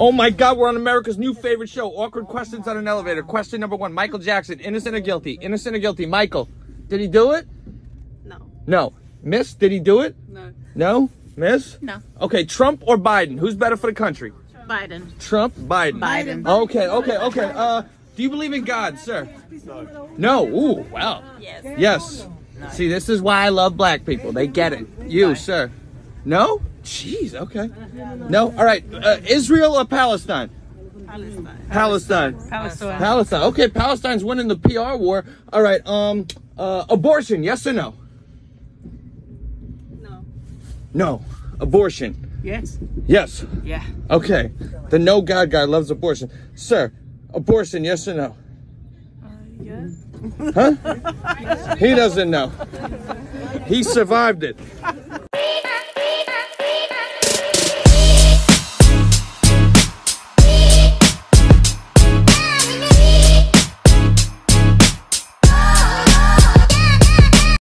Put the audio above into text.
Oh my God, we're on America's new favorite show, Awkward Questions on an Elevator. Question number one, Michael Jackson, innocent or guilty? Innocent or guilty? Michael, did he do it? No. No. Miss, did he do it? No. No? Miss? No. Okay, Trump or Biden? Who's better for the country? Biden. Trump, Biden. Biden. Okay, okay, okay. Uh, do you believe in God, sir? No. Ooh, wow. Yes. Yes. See, this is why I love black people. They get it. You, sir. No? Jeez, okay. No? All right. Uh, Israel or Palestine? Palestine. Palestine. Palestine. Palestine. Okay, Palestine's winning the PR war. All right. Um, uh, abortion, yes or no? No. No. Abortion. Yes. Yes. Yeah. Okay. The no God guy loves abortion. Sir, abortion, yes or no? Yeah. Huh? He doesn't know. He survived it.